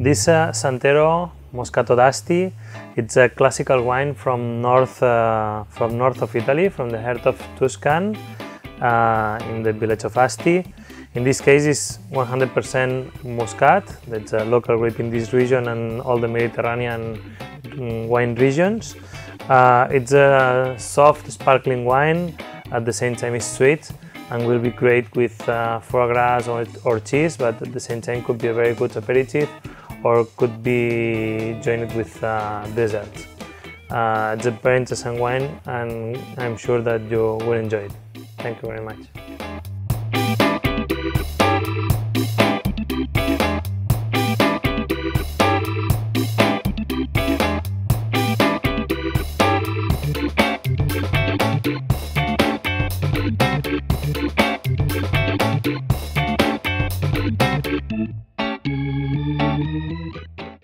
This uh, Santero Moscato d'Asti, it's a classical wine from north, uh, from north of Italy, from the heart of Tuscan, uh, in the village of Asti. In this case, it's 100% Muscat, that's a local grape in this region and all the Mediterranean mm, wine regions. Uh, it's a soft, sparkling wine, at the same time it's sweet and will be great with uh, foie gras or, or cheese, but at the same time could be a very good aperitif or could be joined with uh, dessert. Uh, it's a very interesting wine and I'm sure that you will enjoy it. Thank you very much.